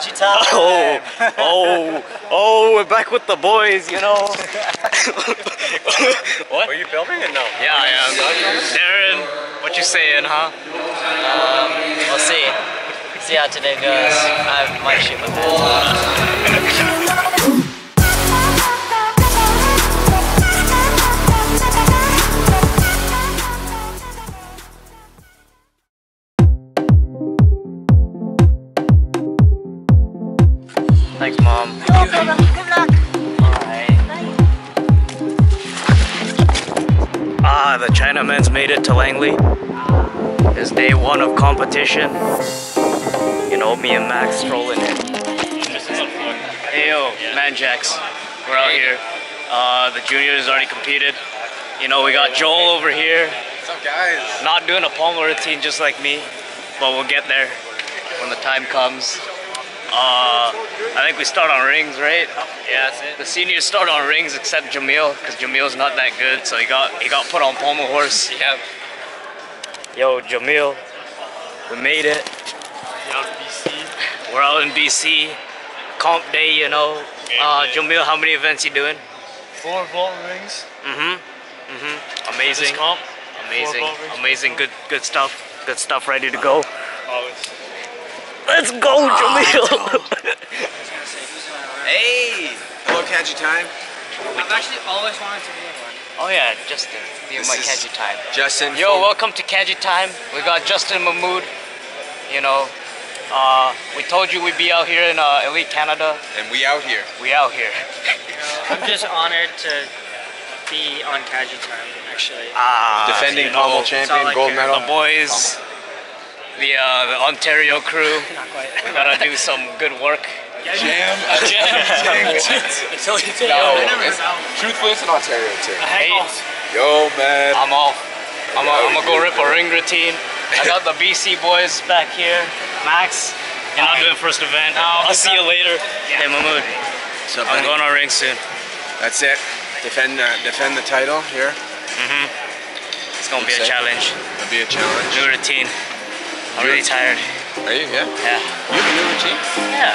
time. Oh, oh, oh, we're back with the boys, you know. what? Are you filming it? No. Yeah, I am. Darren, what you saying, huh? Um, We'll see. See how today goes. I might shoot with this. The Chinaman's made it to Langley. It's day one of competition. You know, me and Max strolling in. Hey yo, Manjak's. We're out here. Uh, the juniors already competed. You know, we got Joel over here. What's up, guys? Not doing a pommel routine just like me, but we'll get there when the time comes. Uh, I think we start on rings, right? Yeah, that's it. The seniors start on rings except Jamil, because Jamil's not that good, so he got he got put on pommel horse. Yeah. Yo, Jamil, we made it. We're out in BC. Comp day, you know. Uh, Jamil, how many events you doing? Four vault rings. Mm-hmm. Mm-hmm. Amazing. comp. Amazing. vault rings. Amazing. Good good stuff. Good stuff ready to go. Always. Let's go, Jamil! Hey! Hello, Kaji Time. I've actually always wanted to be in one. oh yeah, Justin. Be This my is- Kaji time. Justin. Yo, from- welcome to Kaji time. We got Justin Mahmood. You know, uh, we told you we'd be out here in uh, Elite Canada. And we out here. We out here. I'm just honored to be on Kaji time, actually. Ah, Defending you know, pommel champion, all gold medal. The boys, the uh, the Ontario crew. Not quite. We gotta do some good work. Jam. Until you take No, I it's- know. Truthfully, it's in Ontario too. Hey, Yo, man. I'm off. I'm, I'm gonna go rip a ring routine. I got the BC boys back here. Max, you're not doing first event. I'll see you later. Hey, Mahmood, What's up, I'm buddy? going on ring soon. That's it. Defend, uh, defend the title here. It's gonna be a Sick. challenge. It'll be a challenge. New routine. I'm really tired. Are you? Yeah. Yeah. You have a new routine? Yeah.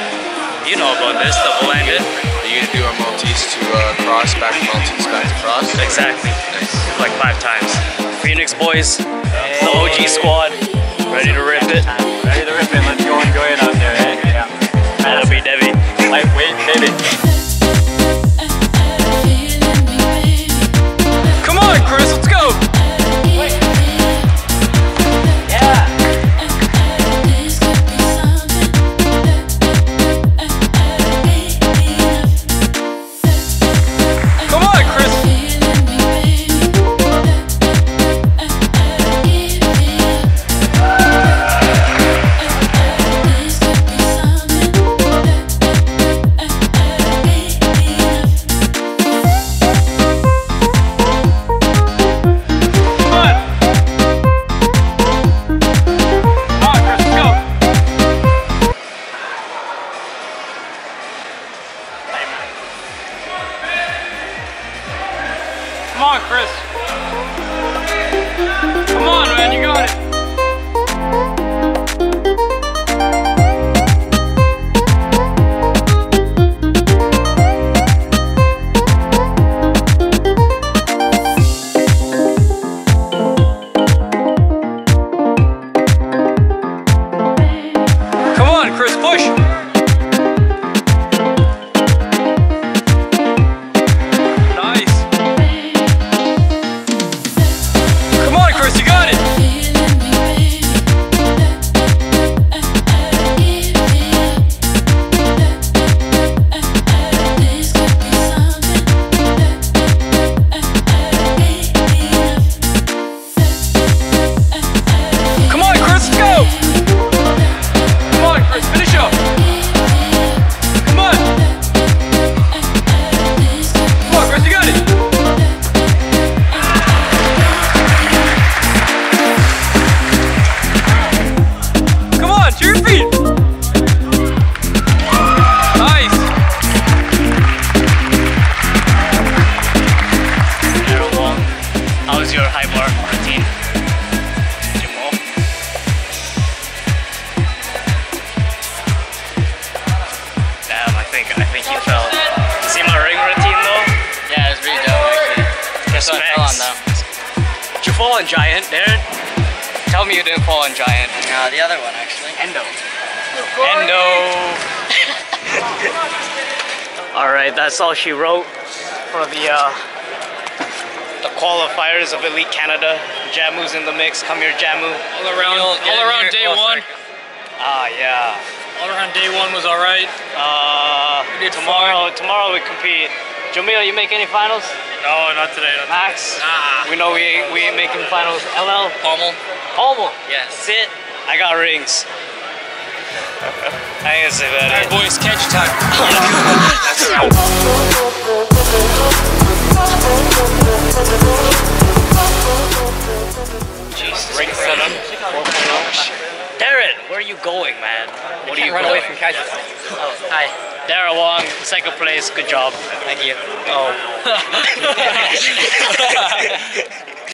You know about this, double landed. Are you gonna do a Maltese to uh, cross, back to Maltese, back to cross? Exactly. Nice. Like five times. Phoenix boys, the OG squad, ready to rip it. I think he fell. See my ring routine though? Yeah, it's really dope actually. Guess I fell on though? Did you fall on Giant, Darren? Tell me you didn't fall on Giant. No, the other one actually. Endo. Endo. all right, that's all she wrote for the uh, the qualifiers of Elite Canada. Jamu's in the mix. Come here, Jamu. All around, all around day one. Ah, yeah. All around day one was all right. Uh, tomorrow, tomorrow we compete. Jamil, you make any finals? No, not today. Not Max? Nah. We know we ain't, we ain't making finals. Elel? Pommel. Homo. Yes. That's it. I got rings. I ain't gonna say that. Boys, catch time. Jesus. Ring setup. Darren, where are you going, man? What are you run going? away from Kazakhstan. Oh, hi. Darren Wong, second place. Good job. Thank you. Oh.